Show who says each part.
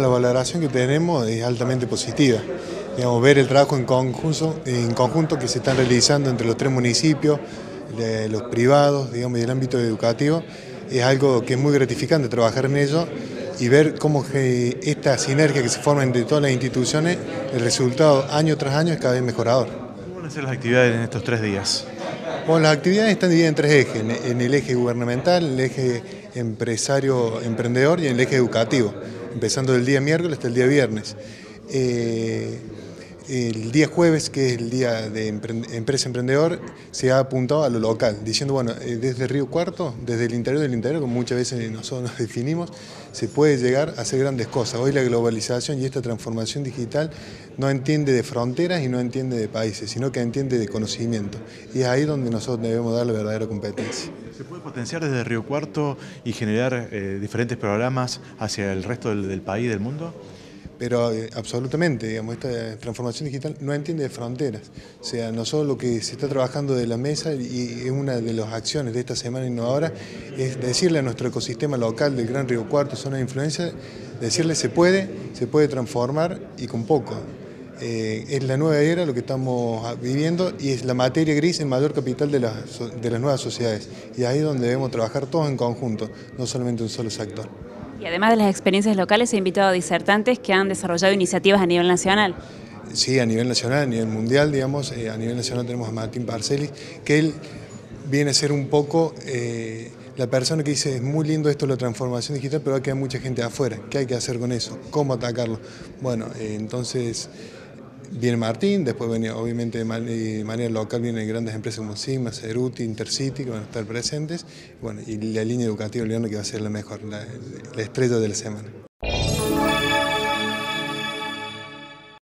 Speaker 1: La valoración que tenemos es altamente positiva. Digamos, ver el trabajo en conjunto, en conjunto que se está realizando entre los tres municipios, los privados digamos, y el ámbito educativo, es algo que es muy gratificante trabajar en ello y ver cómo esta sinergia que se forma entre todas las instituciones, el resultado año tras año es cada vez mejorador.
Speaker 2: ¿Cómo van a ser las actividades en estos tres días?
Speaker 1: Bueno, las actividades están divididas en tres ejes, en el eje gubernamental, el eje empresario emprendedor y en el eje educativo, empezando del día miércoles hasta el día viernes. Eh, el día jueves, que es el día de empresa emprendedor, se ha apuntado a lo local, diciendo, bueno, eh, desde Río Cuarto, desde el interior del interior, como muchas veces nosotros nos definimos, se puede llegar a hacer grandes cosas. Hoy la globalización y esta transformación digital no entiende de fronteras y no entiende de países, sino que entiende de conocimiento. Y es ahí donde nosotros debemos dar la verdadera competencia.
Speaker 2: ¿Se puede potenciar desde Río Cuarto y generar eh, diferentes programas hacia el resto del, del país, del mundo?
Speaker 1: Pero eh, absolutamente, digamos, esta transformación digital no entiende de fronteras. O sea, no solo lo que se está trabajando de la mesa y es una de las acciones de esta semana innovadora, es decirle a nuestro ecosistema local del Gran Río Cuarto, zona de influencia, decirle se puede, se puede transformar y con poco. Eh, es la nueva era lo que estamos viviendo y es la materia gris en mayor capital de las, de las nuevas sociedades. Y ahí es donde debemos trabajar todos en conjunto, no solamente un solo sector.
Speaker 3: Y además de las experiencias locales, he invitado a disertantes que han desarrollado iniciativas a nivel nacional.
Speaker 1: Sí, a nivel nacional, a nivel mundial, digamos, eh, a nivel nacional tenemos a Martín Parcelis, que él viene a ser un poco eh, la persona que dice, es muy lindo esto la transformación digital, pero hay que hay mucha gente afuera, ¿qué hay que hacer con eso? ¿Cómo atacarlo? Bueno, eh, entonces Viene Martín, después viene, obviamente de manera local vienen grandes empresas como Sigma, Ceruti, Intercity que van a estar presentes, bueno, y la línea educativa León que va a ser la mejor, la estrella de la semana.